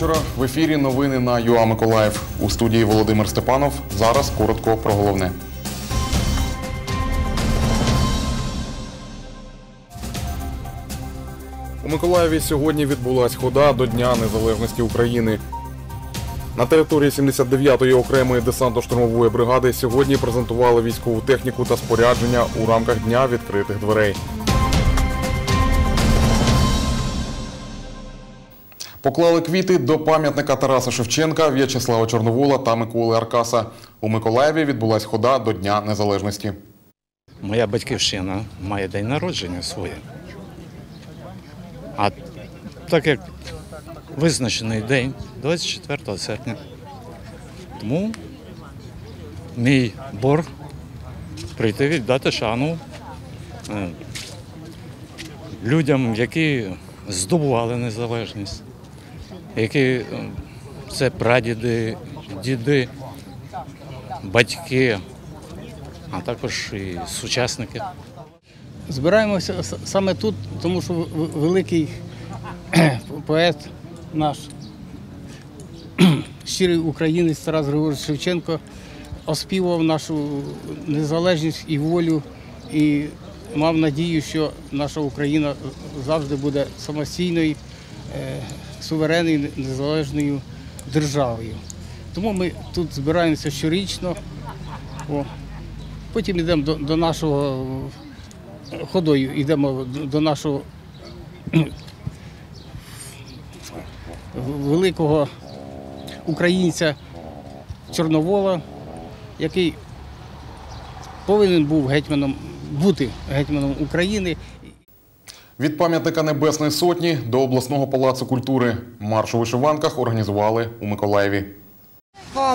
вечора. В ефірі новини на ЮА Миколаїв. У студії Володимир Степанов. Зараз коротко про головне. У Миколаєві сьогодні відбулась хода до Дня Незалежності України. На території 79-ї окремої десантно-штурмової бригади сьогодні презентували військову техніку та спорядження у рамках Дня відкритих дверей. Поклали квіти до пам'ятника Тараса Шевченка, В'ячеслава Чорновола та Миколи Аркаса. У Миколаєві відбулась хода до Дня Незалежності. Моя батьківщина має день народження своє. А так як визначений день 24 серпня. Тому мій борг прийти віддати шану е, людям, які здобували незалежність, які е, це прадіди, діди, батьки, а також і сучасники. Збираємося саме тут, тому що великий поет наш, щирий українець Тарас Григорович Шевченко оспівав нашу незалежність і волю і мав надію, що наша Україна завжди буде самостійною, е, суверенною, незалежною державою. Тому ми тут збираємося щорічно. О. Потім йдемо до, до нашого ходою йдемо до- нашого великого українця Чорновола, який повинен був гетьманом бути гетьманом України. Від пам'ятника Небесної Сотні до обласного палацу культури марш у вишиванках організували у Миколаєві.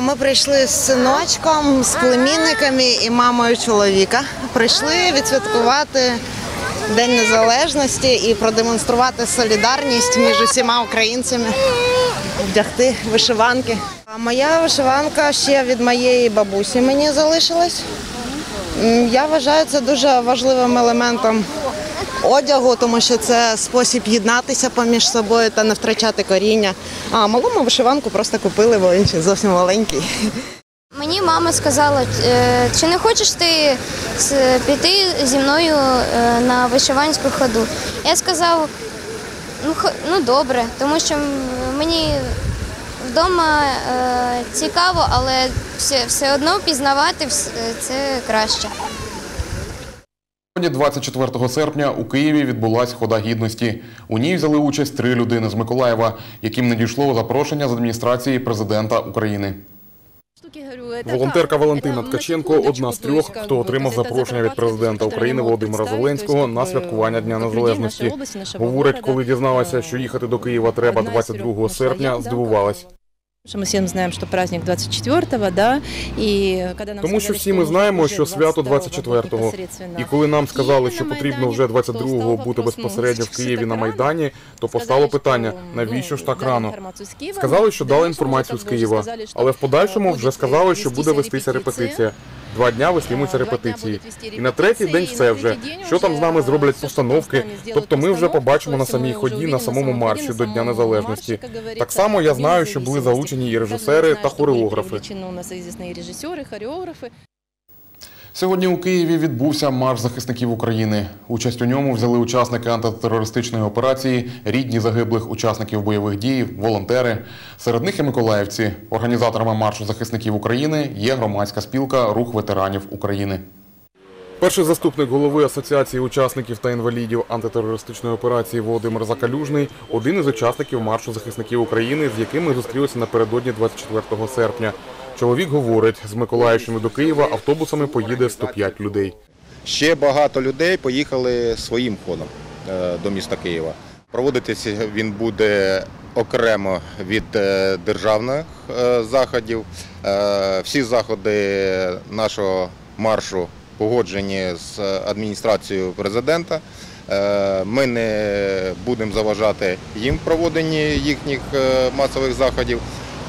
Ми прийшли з синочком, з племінниками і мамою чоловіка. Прийшли відсвяткувати День Незалежності і продемонструвати солідарність між усіма українцями, вдягти вишиванки. А моя вишиванка ще від моєї бабусі мені залишилась. Я вважаю це дуже важливим елементом одягу, тому що це спосіб єднатися поміж собою та не втрачати коріння. А малому вишиванку просто купили, бо він зовсім маленький. Мені мама сказала, «Е, чи не хочеш ти піти зі мною е, на вишиванську ходу. Я сказав, ну, ну добре, тому що мені вдома е, цікаво, але все, все одно пізнавати це краще. Сьогодні, 24 серпня, у Києві відбулась хода гідності. У ній взяли участь три людини з Миколаєва, яким надійшло запрошення з адміністрації президента України. Волонтерка Валентина Ткаченко одна з трьох, хто отримав запрошення від президента України Володимира Зеленського на святкування Дня Незалежності. Говорить, коли дізналася, що їхати до Києва треба 22 серпня, здивувалась. Что всім знаємо, що праздник 24-го, да, і коли нам Тому що всі ми знаємо, що свято 22-го 24-го. І коли нам сказали, що потрібно вже то 22-го бути безпосередньо в Києві на? Майдані, то постало питання, ну, навіщо ж так рано? Сказали, що Ну, дали інформацію з Києва, але в подальшому е, вже сказали, що буде вестися репетиція. Два дня вестимуться Два репетиції. І на третій день все вже. Що там з нами зроблять постановки? Тобто ми вже побачимо на самій ході, на самому марші до Дня Незалежності. Так само я знаю, що були залучені і режисери та хореографи. привлечені у нас известные режисери, хореографи. Сьогодні у Києві відбувся марш захисників України. Участь у ньому взяли учасники антитерористичної операції, рідні загиблих учасників бойових дій, волонтери. Серед них і миколаївці. Організаторами маршу захисників України є громадська спілка Рух ветеранів України. Перший заступник голови Асоціації учасників та інвалідів антитерористичної операції Володимир Закалюжний один із учасників маршу захисників України, з яким ми зустрілися напередодні 24 серпня. Чоловік говорить, з Миколаївщини до Києва автобусами поїде 105 людей. Ще багато людей поїхали своїм ходом е, до міста Києва. Проводитися він буде окремо від е, державних е, заходів. Всі заходи нашого маршу погоджені з адміністрацією президента. Ми не будемо заважати їм проводенні їхніх масових заходів.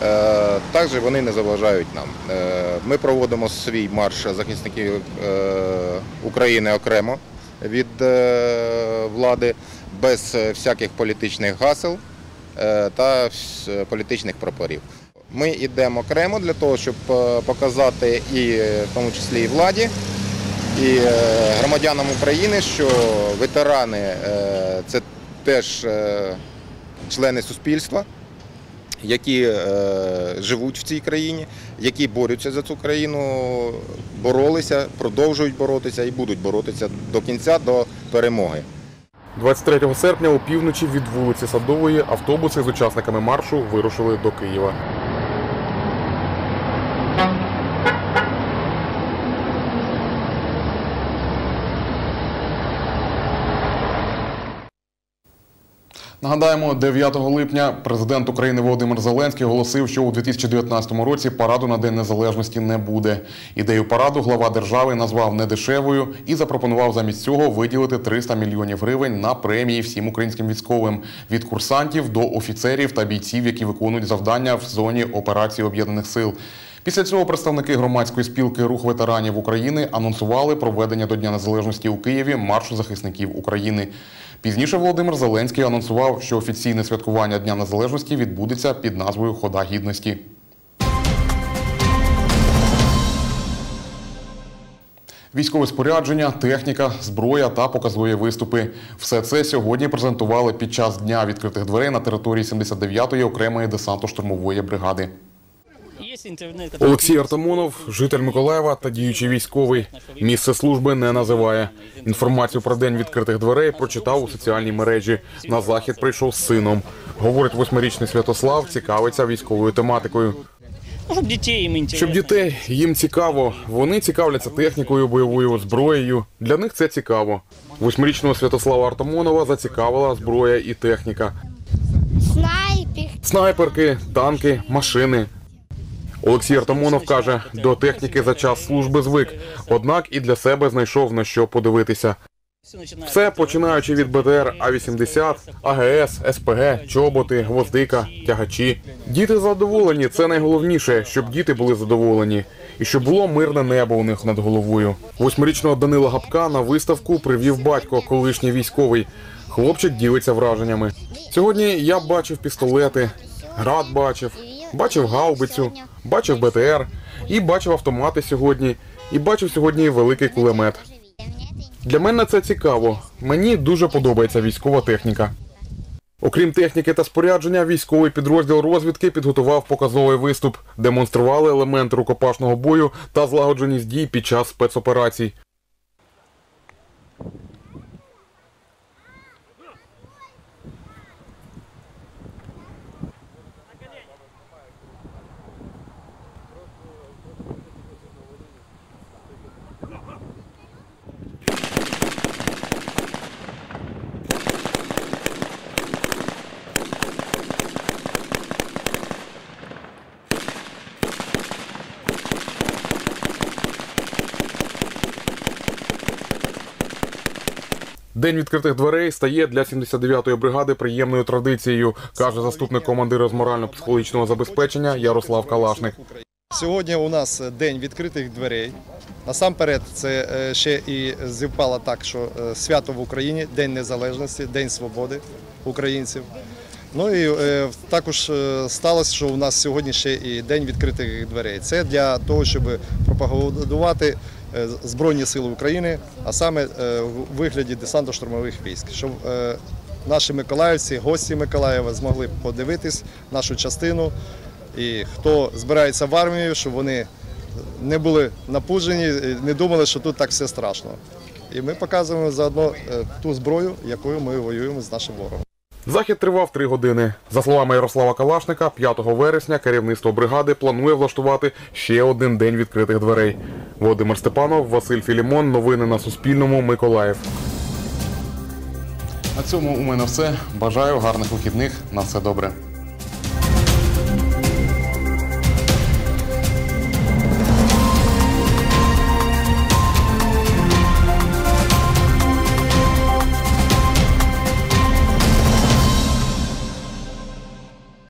Е, Також вони не заважають нам. Е, Ми проводимо свій марш захисників е, України окремо від влади, без всяких політичних гасел. та політичних прапорів. Ми йдемо окремо для того, щоб показати і в тому числі і владі, і громадянам України, що ветерани це теж члени суспільства, які е, живуть в цій країні, які борються за цю країну, боролися, продовжують боротися і будуть боротися до кінця, до перемоги. 23 серпня у півночі від вулиці Садової автобуси з учасниками маршу вирушили до Києва. Нагадаємо, 9 липня президент України Володимир Зеленський оголосив, що у 2019 році параду на День Незалежності не буде. Ідею параду глава держави назвав недешевою і запропонував замість цього виділити 300 мільйонів гривень на премії всім українським військовим від курсантів до офіцерів та бійців, які виконують завдання в зоні операції об'єднаних сил. Після цього представники громадської спілки Рух ветеранів України анонсували проведення до Дня Незалежності у Києві маршу захисників України. Пізніше Володимир Зеленський анонсував, що офіційне святкування Дня Незалежності відбудеться під назвою Хода гідності. Військове спорядження, техніка, зброя та показові виступи. Все це сьогодні презентували під час дня відкритих дверей на території 79-ї окремої десантно-штурмової бригади. Олексій Артамонов, житель Миколаєва та діючий військовий. Місце служби не називає. Інформацію про день відкритих дверей прочитав у соціальній мережі. На захід прийшов з сином. Говорить, восьмирічний Святослав цікавиться військовою тематикою. Чтобы детей. Щоб дітей їм цікаво, вони цікавляться технікою, бойовою зброєю. Для них це цікаво. Восьмирічного Святослава Артамонова зацікавила зброя і техніка. Снайперки, танки, машини. Олексій Артамонов каже, до техніки за час служби звик, однак і для себе знайшов на що подивитися. Все починаючи від БТР А-80, АГС, СПГ, чоботи, гвоздика, тягачі. Діти задоволені. Це найголовніше, щоб діти були задоволені і щоб було мирне небо у них над головою. Восьмирічного Данила Гапка на виставку привів батько, колишній військовий. Хлопчик ділиться враженнями. Сьогодні я бачив пістолети, град бачив, бачив гаубицю, бачив БТР і бачив автомати сьогодні. І бачив сьогодні великий кулемет. Для мене це цікаво. Мені дуже подобається військова техніка. Окрім техніки та спорядження, військовий підрозділ розвідки підготував показовий виступ, демонстрували елементи рукопашного бою та злагодженість дій під час спецоперацій. День відкритих дверей стає для 79-ї бригади приємною традицією, каже заступник командира з морально-психологічного забезпечення Ярослав Калашник. Сьогодні у нас день відкритих дверей. Насамперед, це е, ще і зівпало так, що е, свято в Україні, День Незалежності, День свободи українців. Ну і е, також е, сталося, що у нас сьогодні ще і День відкритих дверей. Це для того, щоб пропагандувати е, Збройні Сили України, а саме в вигляді десантно-штурмових військ, щоб наші миколаївці, гості Миколаєва змогли подивитись нашу частину. І хто збирається в армію, щоб вони не були напужені, не думали, що тут так все страшно. І ми показуємо заодно ту зброю, якою ми воюємо з нашим ворогом. Захід тривав три години. За словами Ярослава Калашника, 5 вересня керівництво бригади планує влаштувати ще один день відкритих дверей. Володимир Степанов, Василь Філімон. Новини на Суспільному. Миколаїв. На цьому у мене все. Бажаю гарних вихідних. На все добре.